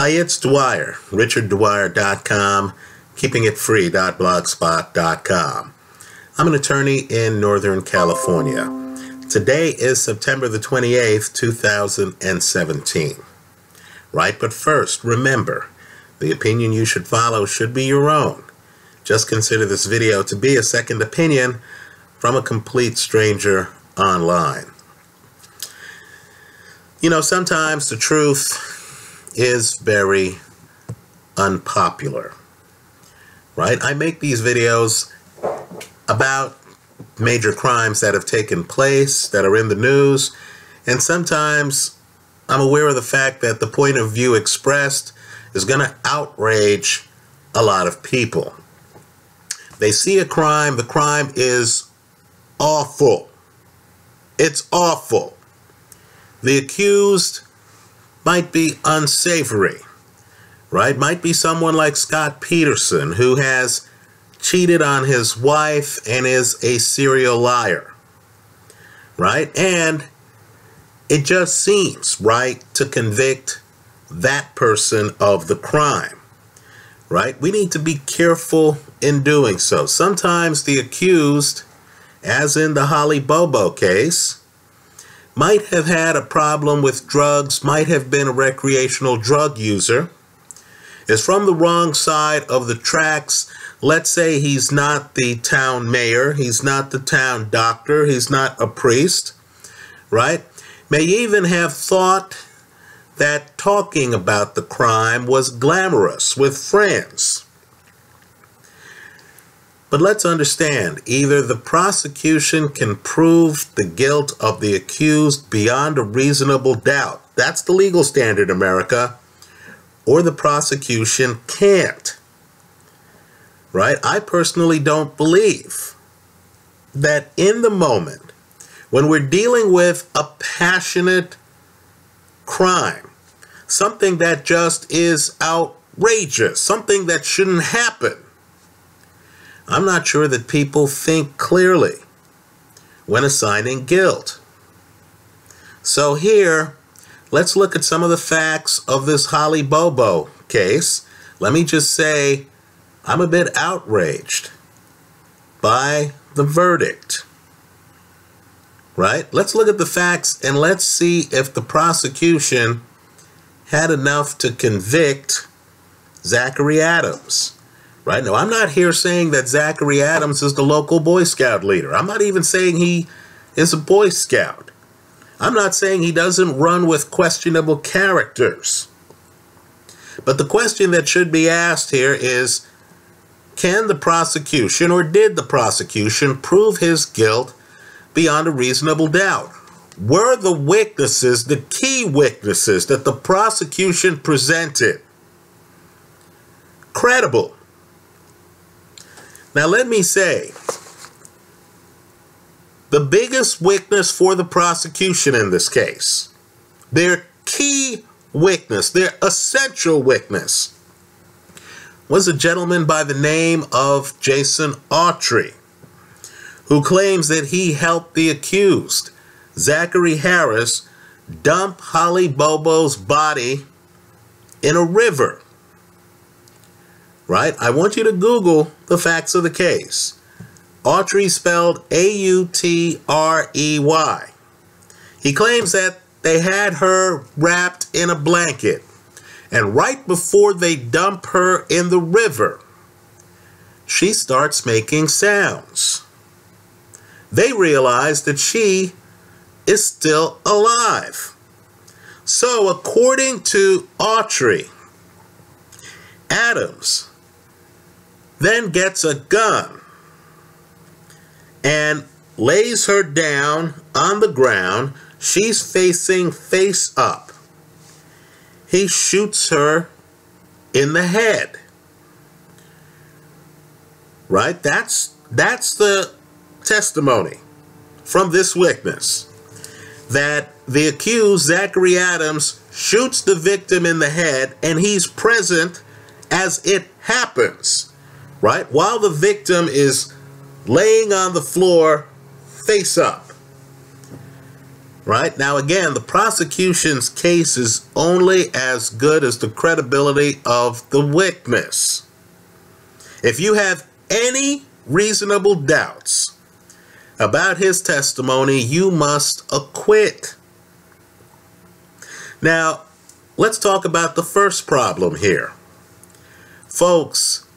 Hi, it's Dwyer, richarddwyer.com, keepingitfree.blogspot.com. I'm an attorney in Northern California. Today is September the 28th, 2017. Right, but first, remember, the opinion you should follow should be your own. Just consider this video to be a second opinion from a complete stranger online. You know, sometimes the truth is very unpopular, right? I make these videos about major crimes that have taken place, that are in the news, and sometimes I'm aware of the fact that the point of view expressed is going to outrage a lot of people. They see a crime, the crime is awful. It's awful. The accused might be unsavory, right? Might be someone like Scott Peterson who has cheated on his wife and is a serial liar, right? And it just seems right to convict that person of the crime, right? We need to be careful in doing so. Sometimes the accused, as in the Holly Bobo case, might have had a problem with drugs, might have been a recreational drug user, is from the wrong side of the tracks. Let's say he's not the town mayor, he's not the town doctor, he's not a priest, right? May even have thought that talking about the crime was glamorous with friends. But let's understand, either the prosecution can prove the guilt of the accused beyond a reasonable doubt. That's the legal standard, America. Or the prosecution can't. Right? I personally don't believe that in the moment when we're dealing with a passionate crime, something that just is outrageous, something that shouldn't happen, I'm not sure that people think clearly when assigning guilt. So here, let's look at some of the facts of this Holly Bobo case. Let me just say, I'm a bit outraged by the verdict. Right? Let's look at the facts and let's see if the prosecution had enough to convict Zachary Adams. Right now, I'm not here saying that Zachary Adams is the local Boy Scout leader. I'm not even saying he is a Boy Scout. I'm not saying he doesn't run with questionable characters. But the question that should be asked here is can the prosecution or did the prosecution prove his guilt beyond a reasonable doubt? Were the witnesses, the key witnesses that the prosecution presented, credible? Now, let me say the biggest witness for the prosecution in this case, their key witness, their essential witness, was a gentleman by the name of Jason Autry, who claims that he helped the accused, Zachary Harris, dump Holly Bobo's body in a river right? I want you to Google the facts of the case. Autry spelled A-U-T-R-E-Y. He claims that they had her wrapped in a blanket, and right before they dump her in the river, she starts making sounds. They realize that she is still alive. So, according to Autry, Adams then gets a gun and lays her down on the ground. She's facing face up. He shoots her in the head. Right? That's that's the testimony from this witness that the accused Zachary Adams shoots the victim in the head and he's present as it happens right? While the victim is laying on the floor face up, Right? Now, again, the prosecution's case is only as good as the credibility of the witness. If you have any reasonable doubts about his testimony, you must acquit. Now, let's talk about the first problem here. Folks,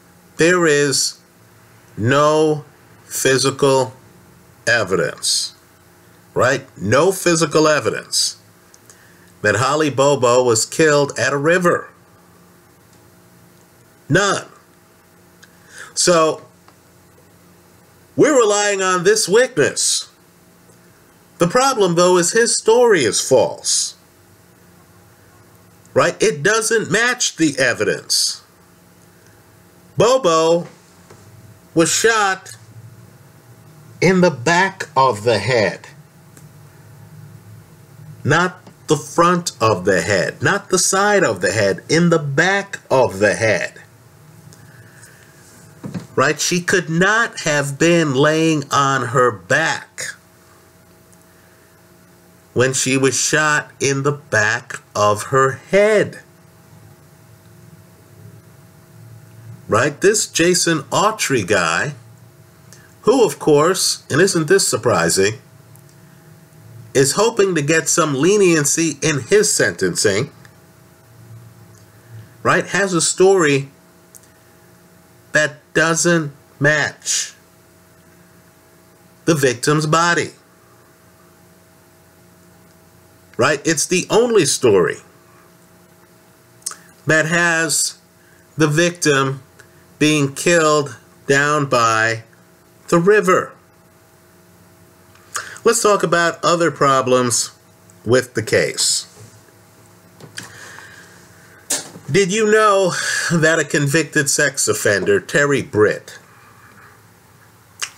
there is no physical evidence, right? No physical evidence that Holly Bobo was killed at a river. None. So, we're relying on this witness. The problem, though, is his story is false. Right? It doesn't match the evidence. Bobo was shot in the back of the head, not the front of the head, not the side of the head, in the back of the head. Right? She could not have been laying on her back when she was shot in the back of her head. Right? This Jason Autry guy, who, of course, and isn't this surprising, is hoping to get some leniency in his sentencing, right, has a story that doesn't match the victim's body. Right? It's the only story that has the victim being killed down by the river. Let's talk about other problems with the case. Did you know that a convicted sex offender, Terry Britt,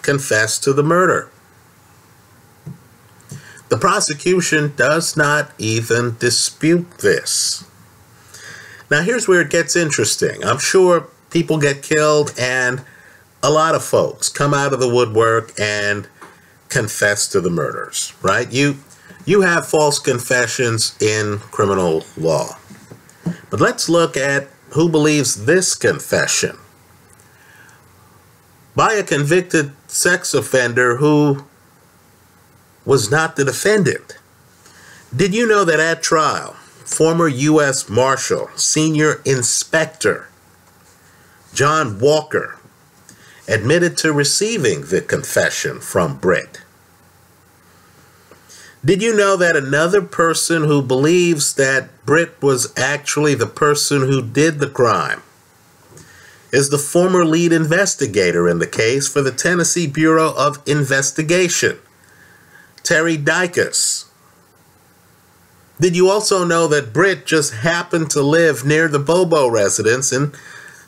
confessed to the murder? The prosecution does not even dispute this. Now, here's where it gets interesting. I'm sure people get killed, and a lot of folks come out of the woodwork and confess to the murders, right? You, you have false confessions in criminal law. But let's look at who believes this confession by a convicted sex offender who was not the defendant. Did you know that at trial, former U.S. Marshal, Senior Inspector John Walker admitted to receiving the confession from Britt? Did you know that another person who believes that Britt was actually the person who did the crime is the former lead investigator in the case for the Tennessee Bureau of Investigation, Terry Dicus? Did you also know that Britt just happened to live near the Bobo residence in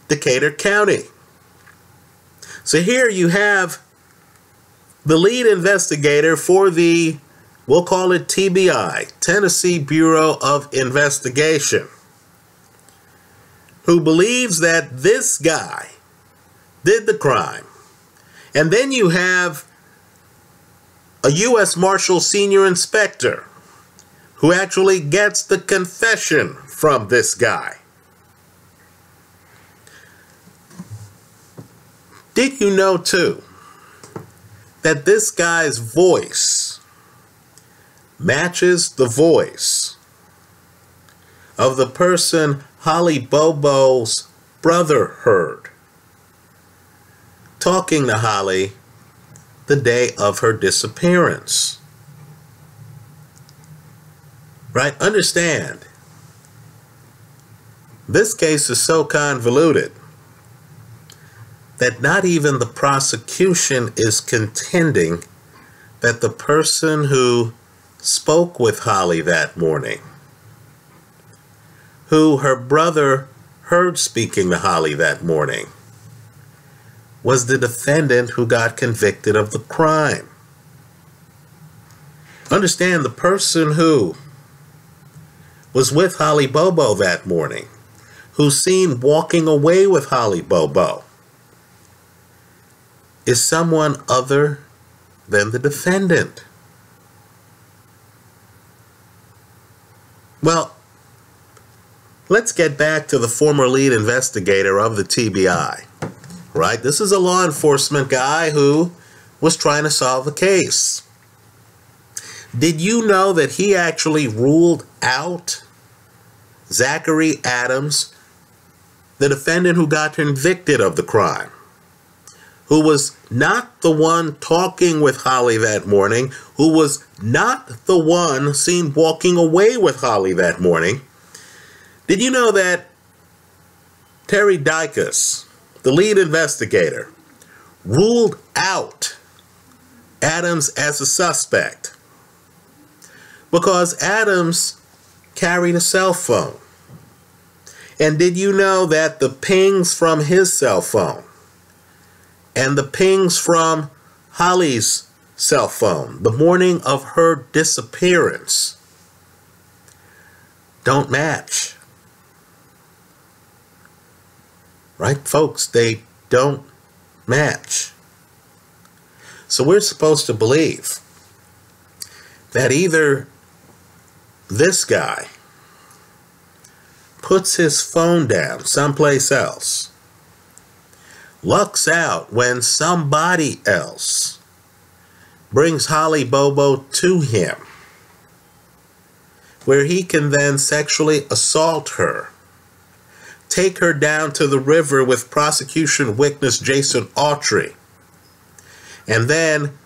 Decatur County? So here you have the lead investigator for the We'll call it TBI, Tennessee Bureau of Investigation, who believes that this guy did the crime. And then you have a U.S. Marshal Senior Inspector who actually gets the confession from this guy. Did you know, too, that this guy's voice matches the voice of the person Holly Bobo's brother heard talking to Holly the day of her disappearance. Right? Understand, this case is so convoluted that not even the prosecution is contending that the person who spoke with Holly that morning, who her brother heard speaking to Holly that morning, was the defendant who got convicted of the crime. Understand the person who was with Holly Bobo that morning, who's seen walking away with Holly Bobo, is someone other than the defendant. Well, let's get back to the former lead investigator of the TBI, right? This is a law enforcement guy who was trying to solve a case. Did you know that he actually ruled out Zachary Adams, the defendant who got convicted of the crime? Who was not the one talking with Holly that morning, who was not the one seen walking away with Holly that morning. Did you know that Terry Dicus, the lead investigator, ruled out Adams as a suspect because Adams carried a cell phone? And did you know that the pings from his cell phone and the pings from Holly's cell phone the morning of her disappearance don't match. Right, folks? They don't match. So we're supposed to believe that either this guy puts his phone down someplace else lucks out when somebody else brings Holly Bobo to him, where he can then sexually assault her, take her down to the river with prosecution witness Jason Autry, and then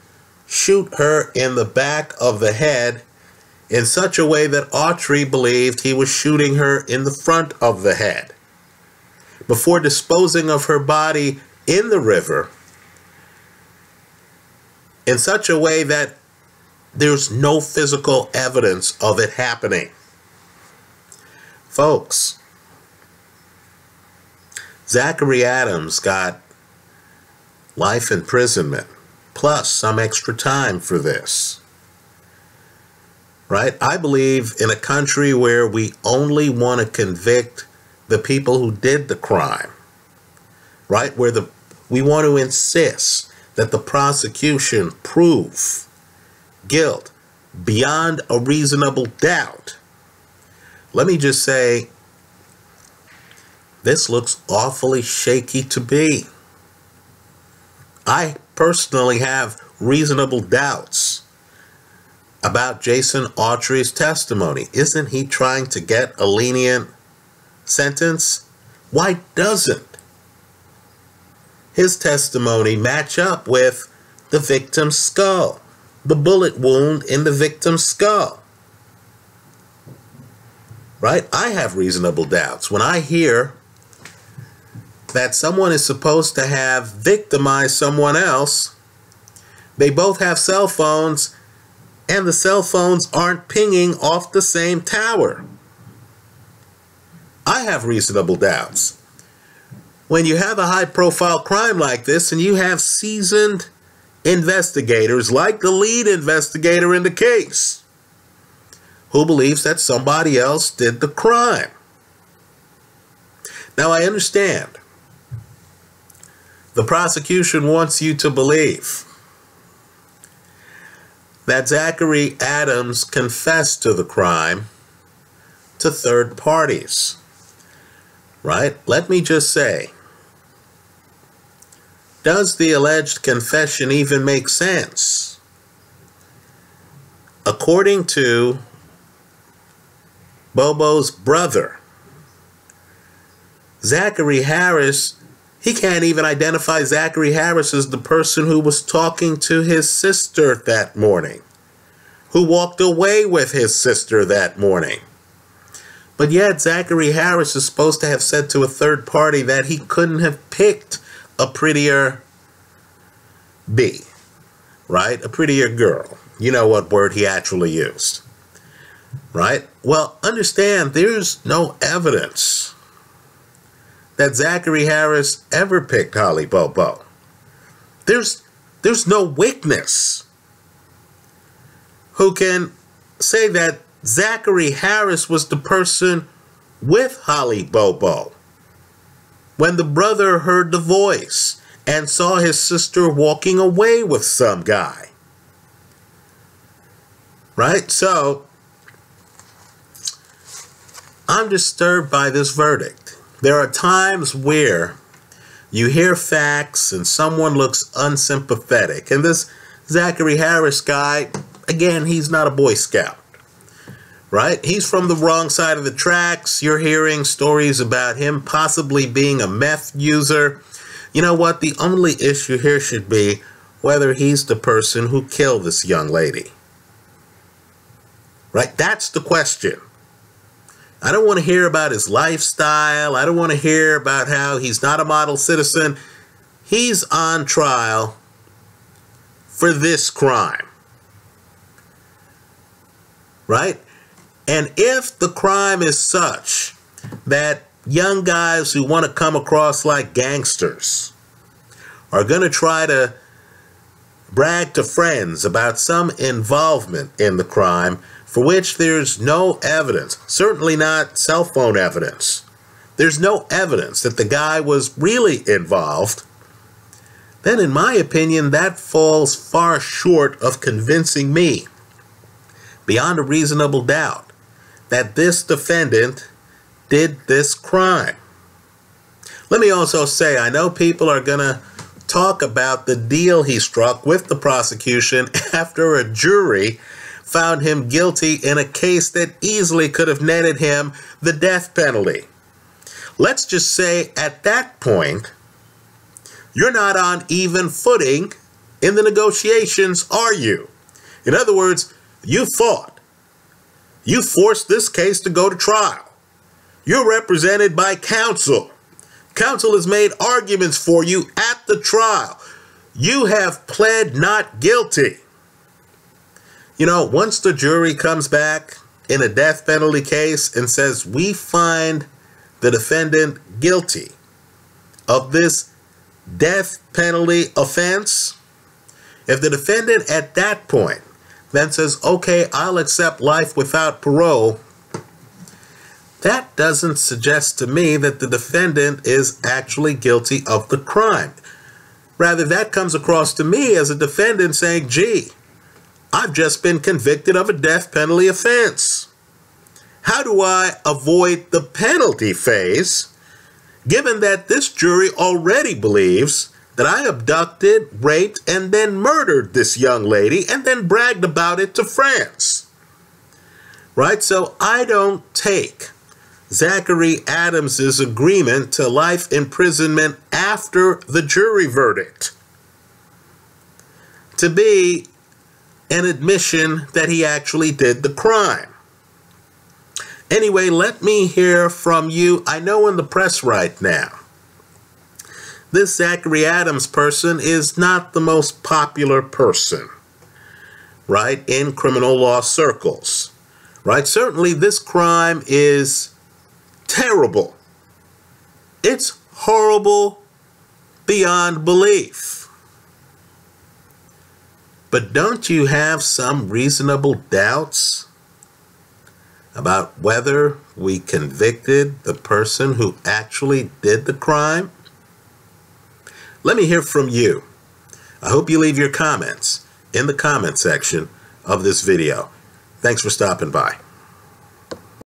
shoot her in the back of the head in such a way that Autry believed he was shooting her in the front of the head. Before disposing of her body in the river in such a way that there's no physical evidence of it happening. Folks, Zachary Adams got life imprisonment plus some extra time for this. Right? I believe in a country where we only want to convict the people who did the crime. Right? Where the we want to insist that the prosecution prove guilt beyond a reasonable doubt. Let me just say, this looks awfully shaky to be. I personally have reasonable doubts about Jason Autry's testimony. Isn't he trying to get a lenient sentence? Why doesn't his testimony match up with the victim's skull, the bullet wound in the victim's skull? Right? I have reasonable doubts. When I hear that someone is supposed to have victimized someone else, they both have cell phones, and the cell phones aren't pinging off the same tower. I have reasonable doubts when you have a high profile crime like this and you have seasoned investigators like the lead investigator in the case who believes that somebody else did the crime. Now, I understand the prosecution wants you to believe that Zachary Adams confessed to the crime to third parties. Right? Let me just say does the alleged confession even make sense? According to Bobo's brother, Zachary Harris, he can't even identify Zachary Harris as the person who was talking to his sister that morning, who walked away with his sister that morning. But yet, Zachary Harris is supposed to have said to a third party that he couldn't have picked a prettier B, right? A prettier girl. You know what word he actually used, right? Well, understand there's no evidence that Zachary Harris ever picked Holly Bobo. There's there's no witness who can say that Zachary Harris was the person with Holly Bobo when the brother heard the voice and saw his sister walking away with some guy. Right? So, I'm disturbed by this verdict. There are times where you hear facts and someone looks unsympathetic. And this Zachary Harris guy, again, he's not a Boy Scout, right? He's from the wrong side of the tracks. You're hearing stories about him possibly being a meth user. You know what? The only issue here should be whether he's the person who killed this young lady. Right? That's the question. I don't want to hear about his lifestyle. I don't want to hear about how he's not a model citizen. He's on trial for this crime. Right? And if the crime is such that young guys who want to come across like gangsters are going to try to brag to friends about some involvement in the crime, for which there's no evidence, certainly not cell phone evidence. There's no evidence that the guy was really involved. Then, in my opinion, that falls far short of convincing me, beyond a reasonable doubt, that this defendant did this crime. Let me also say, I know people are going to talk about the deal he struck with the prosecution after a jury found him guilty in a case that easily could have netted him the death penalty. Let's just say at that point, you're not on even footing in the negotiations, are you? In other words, you fought. You forced this case to go to trial. You're represented by counsel. Counsel has made arguments for you at the trial. You have pled not guilty. You know, once the jury comes back in a death penalty case and says, we find the defendant guilty of this death penalty offense, if the defendant at that point then says, okay, I'll accept life without parole, that doesn't suggest to me that the defendant is actually guilty of the crime. Rather, that comes across to me as a defendant saying, gee, I've just been convicted of a death penalty offense. How do I avoid the penalty phase, given that this jury already believes that I abducted, raped, and then murdered this young lady and then bragged about it to France. Right? So I don't take Zachary Adams's agreement to life imprisonment after the jury verdict to be an admission that he actually did the crime. Anyway, let me hear from you. I know in the press right now, this Zachary Adams person is not the most popular person, right, in criminal law circles, right? Certainly, this crime is terrible. It's horrible beyond belief. But don't you have some reasonable doubts about whether we convicted the person who actually did the crime? Let me hear from you. I hope you leave your comments in the comment section of this video. Thanks for stopping by.